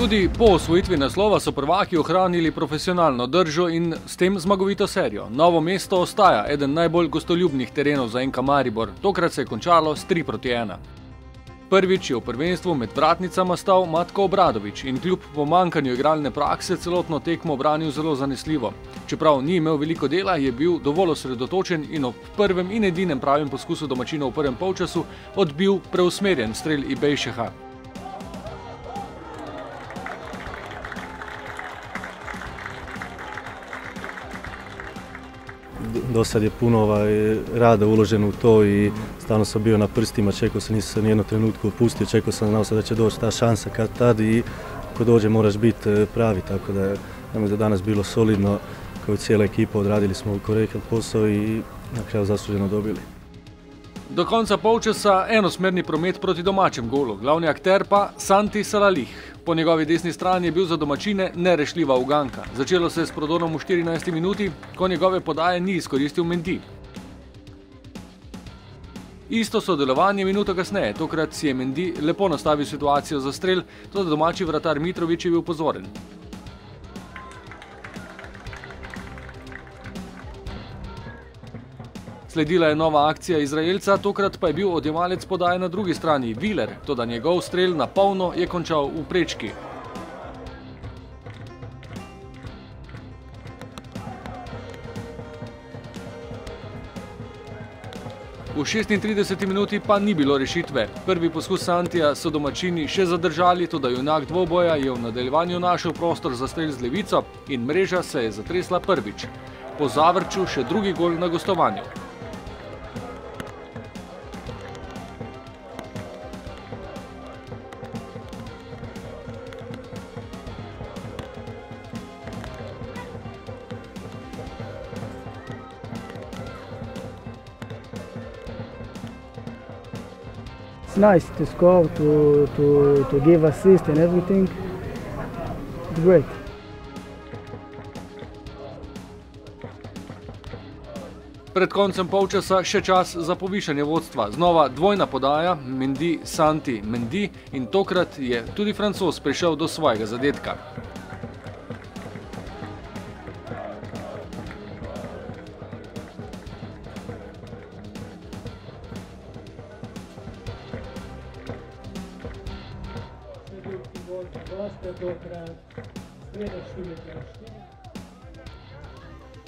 Tudi po osvojitvi naslova so prvaki ohranili profesionalno držo in s tem zmagovito serijo. Novo mesto ostaja eden najbolj gostoljubnih terenov za NK Maribor. Tokrat se je končalo s 3 proti 1. Prvič je v prvenstvu med vratnicama stal Matko Obradovič in kljub pomankanju igralne prakse celotno tekmo branil zelo zanesljivo. Čeprav ni imel veliko dela, je bil dovolj osredotočen in ob prvem in edinem pravem poskusu domačinov v prvem polčasu odbil preusmerjen strel Ibejšeha. Do sad je puno ovaj, rada uloženo u to i stalno sam bio na prstima, čekao sam, nisam nijedno trenutku opustio, čekao sam, znao sam da će doći ta šansa kad tad i ako dođe moraš biti e, pravi, tako da nam je danas bilo solidno, kao i cijela ekipa, odradili smo korektan posao i na kraju zasluženo dobili. Do konca polčasa enosmerni promet proti domačem golu, glavni akter pa Santi Salalih. Po njegovi desni strani je bil za domačine nerešljiva uganka. Začelo se je s prodorom v 14 minuti, ko njegove podaje ni izkoristil Mendi. Isto sodelovanje minuto kasneje, tokrat si je Mendi lepo nastavil situacijo za strel, tudi domači vratar Mitrovič je bil pozoren. Sledila je nova akcija Izraelca, tokrat pa je bil odjemalec podaje na drugi strani, Viler, toda njegov strel na polno je končal v prečki. V 36 minuti pa ni bilo rešitve. Prvi poskus Santija so domačini še zadržali, tudi junak dvoboja je v nadaljevanju našel prostor za strel z levico in mreža se je zatresla prvič. Po zavrču še drugi gol na gostovanju. It's nice to score, to, to, to give assist and everything. It's great. Pred koncem polčasa še čas za povišanje vodstva. Znova dvojna podaja, Mendi, Santi, Mendi in tokrat je tudi francos prišel do svojega zadetka.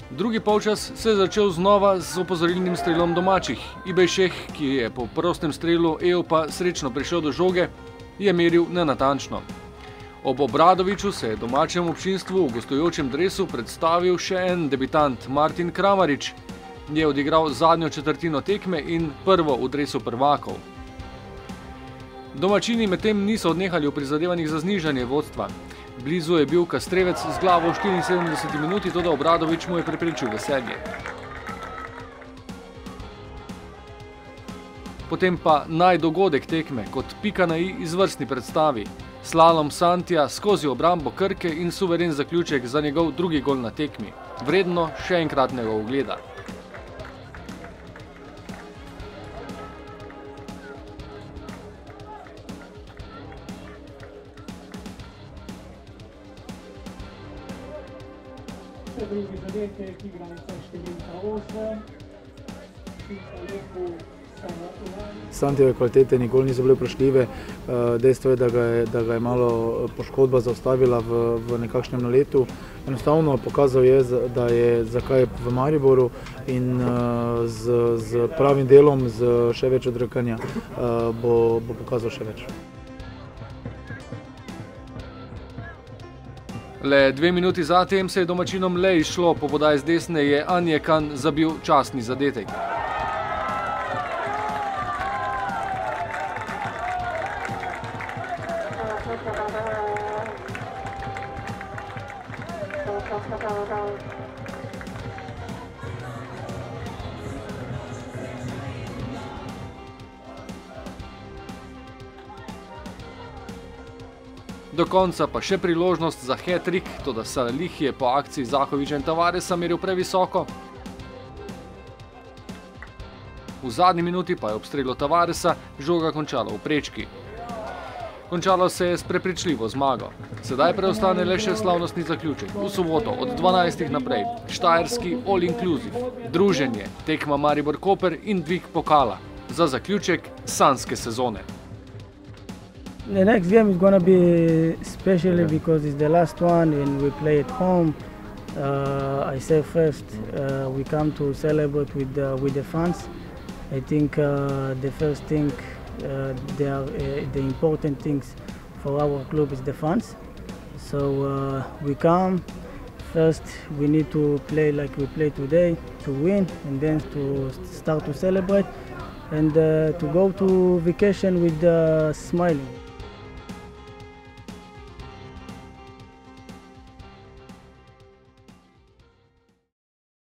Drugi polčas se je začel znova z opozorilnim strelom domačih. Ibejšeh, ki je po prostem strelu EU pa srečno prišel do žoge, je meril nenatančno. Ob Obradoviču se je domačem občinstvu v gostujočem dresu predstavil še en debitant Martin Kramarič. Je odigral zadnjo četrtino tekme in prvo v dresu prvakov. Domačini medtem niso odnehali v prizadevanjih za znižanje vodstva. Blizu je bil Kastrevec z glavo v 74 minuti, tudi Obradovič mu je preprečil veselje. Potem pa naj dogodek tekme, kot pika na i izvrstni predstavi. Slalom Santija skozi obrambo Krke in suveren zaključek za njegov drugi gol na tekmi. Vredno še enkratnega ogleda. Še drugi zadetek, igranica številka 8. Pika lepo Santijeve kvalitete nikoli niso bile vprašljive. Dejstvo je, da ga je, da ga je malo poškodba zaustavila v, v nekakšnem naletu. Enostavno pokazal je, da je zakaj je v Mariboru in z, z pravim delom, z še več odrekanja bo, bo pokazal še več. Le dve minuti zatem se je domačinom le išlo, po podaj z desne je Anjekan zabil častni zadetek. Do konca pa še priložnost za hat-trick, toda Salalih je po akciji Zahoviča in Tavaresa meril previsoko. V zadnji minuti pa je ob strelu Tavaresa žoga končala v prečki. Končalo se je s prepričljivo zmago. Sedaj preostane le še slavnostni zaključek. V soboto od 12. naprej Štajerski All Inclusive, druženje, tekma Maribor Koper in dvig pokala. Za zaključek sanske sezone. The next game is going to be especially because it's the last one and we play at home. Uh, I say first, uh, we come to celebrate with the, with the fans. I think uh, the first thing, uh, they are, uh, the important things for our club is the fans. So uh, we come. First, we need to play like we play today to win, and then to start to celebrate, and to go to vacation with smiling.